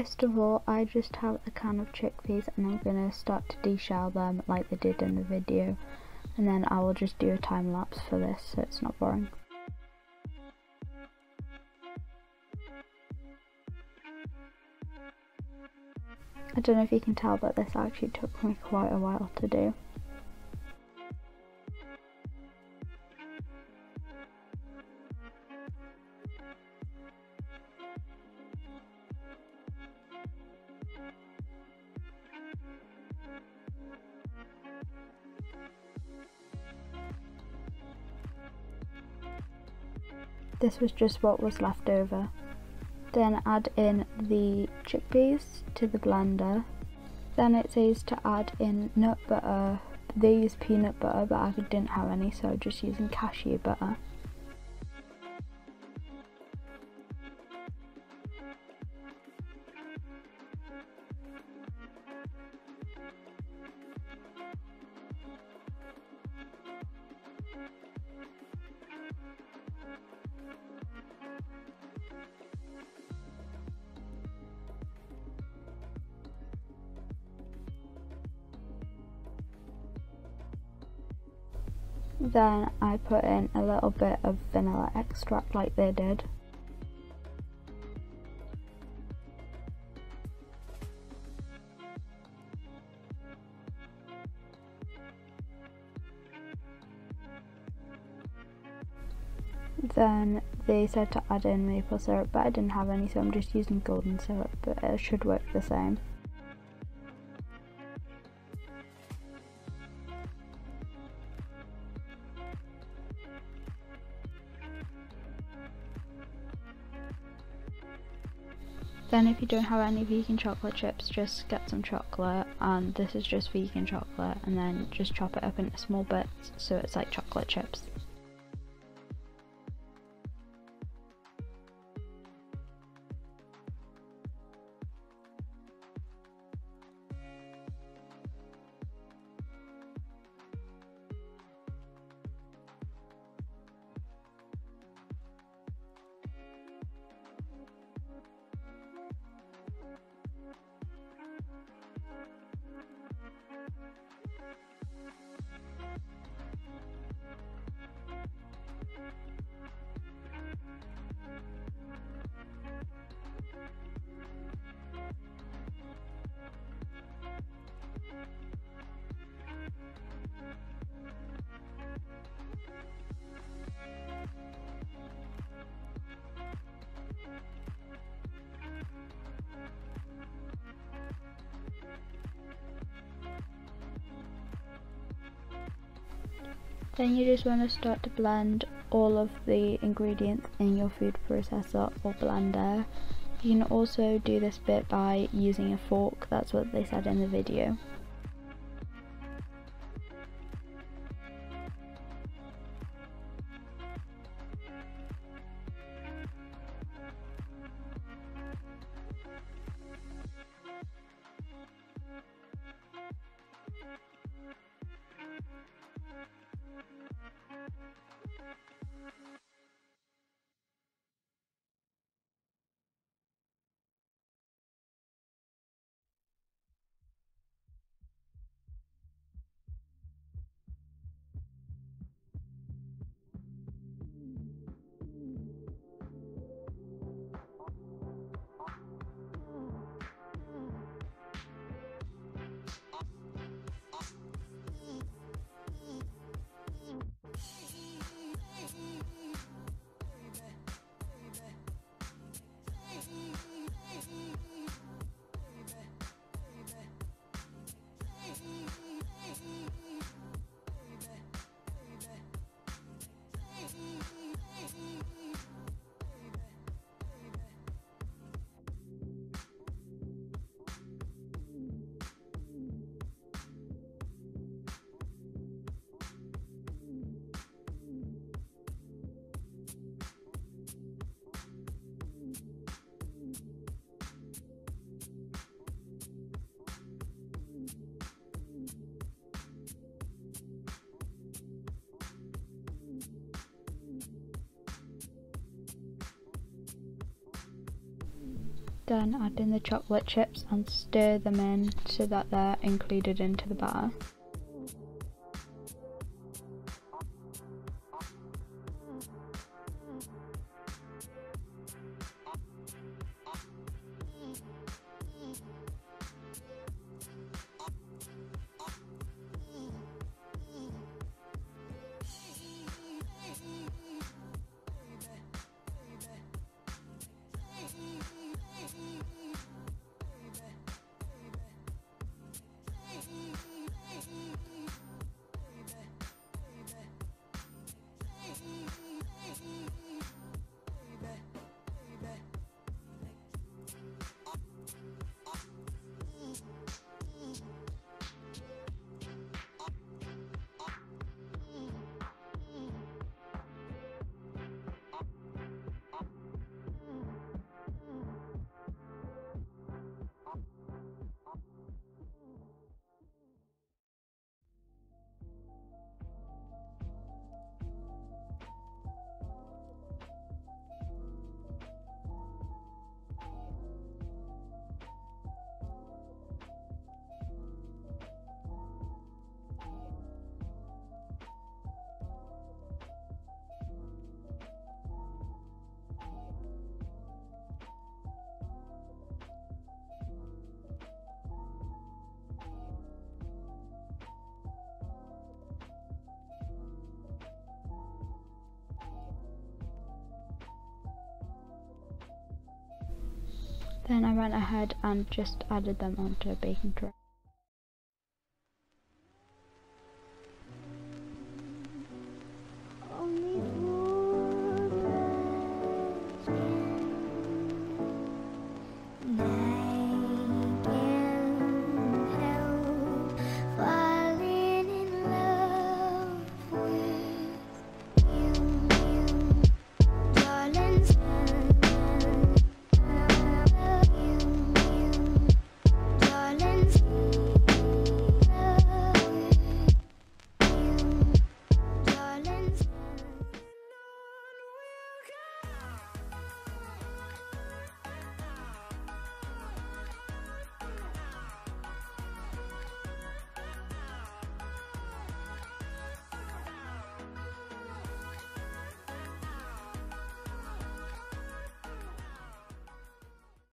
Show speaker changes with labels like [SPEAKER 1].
[SPEAKER 1] First of all, I just have a can of chickpeas and I'm going to start to deshell them like they did in the video. And then I will just do a time lapse for this so it's not boring. I don't know if you can tell but this actually took me quite a while to do. This was just what was left over. Then add in the chickpeas to the blender. Then it says to add in nut butter. They use peanut butter but I didn't have any so just using cashew butter. Then I put in a little bit of vanilla extract like they did. Then they said to add in maple syrup but I didn't have any so I'm just using golden syrup but it should work the same. Then if you don't have any vegan chocolate chips, just get some chocolate and this is just vegan chocolate and then just chop it up into small bits so it's like chocolate chips. Thank you. Then you just want to start to blend all of the ingredients in your food processor or blender. You can also do this bit by using a fork, that's what they said in the video. Thank you. Then add in the chocolate chips and stir them in so that they're included into the batter. Then I went ahead and just added them onto a baking tray.